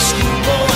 rescue boat.